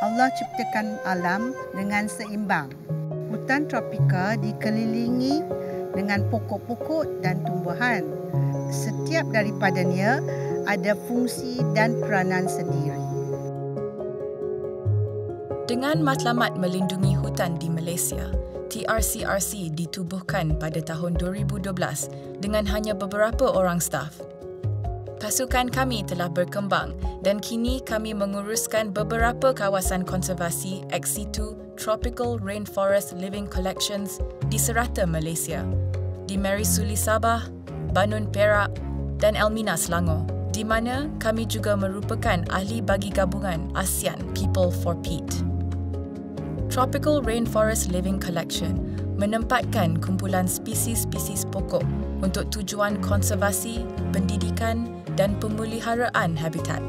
Allah ciptakan alam dengan seimbang. Hutan tropika dikelilingi dengan pokok-pokok dan tumbuhan. Setiap daripadanya ada fungsi dan peranan sendiri. Dengan matlamat melindungi hutan di Malaysia, TRCRC ditubuhkan pada tahun 2012 dengan hanya beberapa orang staf. Pasukan kami telah berkembang dan kini kami menguruskan beberapa kawasan konservasi ex situ Tropical Rainforest Living Collections di serata Malaysia, di Mary Suli Sabah, Banun Perak dan Elmina Selangor, di mana kami juga merupakan ahli bagi gabungan ASEAN People for Peat. Tropical Rainforest Living Collection menempatkan kumpulan spesies-spesies pokok untuk tujuan konservasi, pendidikan dan pemeliharaan habitat.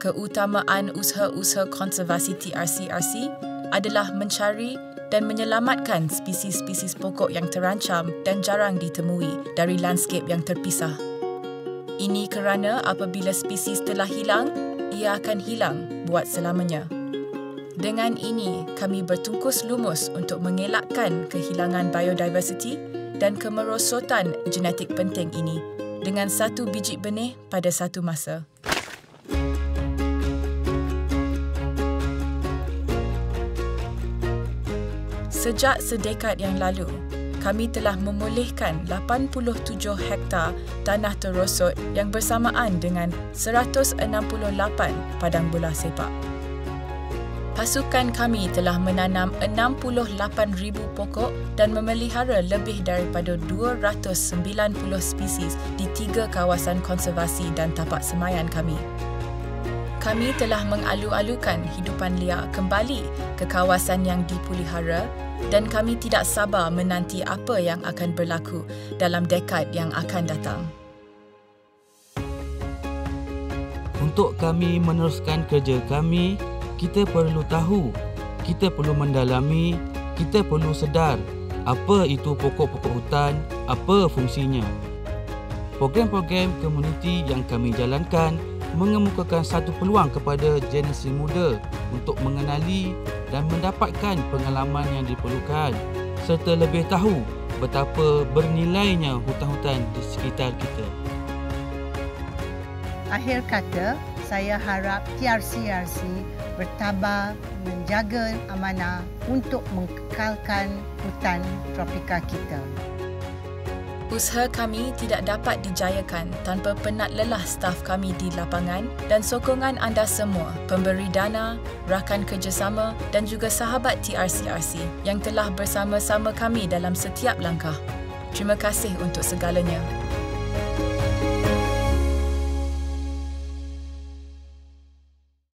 Keutamaan usaha-usaha konservasi TRCRC adalah mencari dan menyelamatkan spesies-spesies pokok yang terancam dan jarang ditemui dari landscape yang terpisah. Ini kerana apabila spesies telah hilang, ia akan hilang buat selamanya. Dengan ini, kami bertungkus lumus untuk mengelakkan kehilangan biodiversity dan kemerosotan genetik penting ini dengan satu biji benih pada satu masa. Sejak sedekad yang lalu, kami telah memulihkan 87 hektar tanah terosot yang bersamaan dengan 168 padang bola sepak. Pasukan kami telah menanam 68,000 pokok dan memelihara lebih daripada 290 spesies di tiga kawasan konservasi dan tapak semayan kami. Kami telah mengalu-alukan hidupan liar kembali ke kawasan yang dipulihara dan kami tidak sabar menanti apa yang akan berlaku dalam dekad yang akan datang. Untuk kami meneruskan kerja kami, kita perlu tahu, kita perlu mendalami, kita perlu sedar apa itu pokok-pokok hutan, apa fungsinya. Program-program komuniti yang kami jalankan mengemukakan satu peluang kepada generasi muda untuk mengenali dan mendapatkan pengalaman yang diperlukan serta lebih tahu betapa bernilainya hutan-hutan di sekitar kita. Akhir kata, saya harap TRCRC bertabah menjaga amanah untuk mengekalkan hutan tropika kita. Usaha kami tidak dapat dijayakan tanpa penat lelah staf kami di lapangan dan sokongan anda semua, pemberi dana, rakan kerjasama dan juga sahabat TRCRC yang telah bersama-sama kami dalam setiap langkah. Terima kasih untuk segalanya.